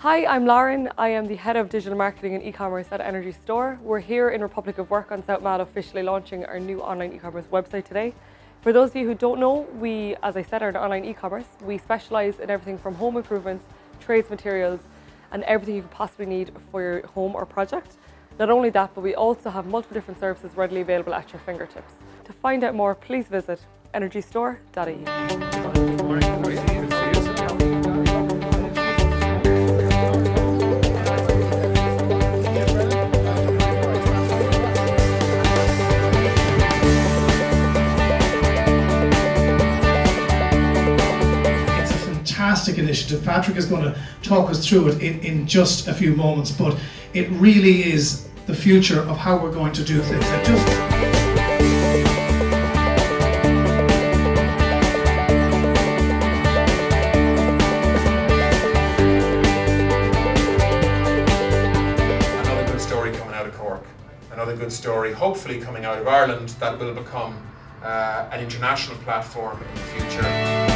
Hi, I'm Lauren. I am the head of digital marketing and e-commerce at NRG Store. We're here in Republic of Work on South Mall officially launching our new online e-commerce website today. For those of you who don't know, we, as I said, are an online e-commerce. We specialise in everything from home improvements, trades materials, and everything you could possibly need for your home or project. Not only that, but we also have multiple different services readily available at your fingertips. To find out more, please visit nrgstore.ie. fantastic initiative. Patrick is going to talk us through it in, in just a few moments, but it really is the future of how we're going to do things. It just another good story coming out of Cork, another good story hopefully coming out of Ireland that will become uh, an international platform in the future.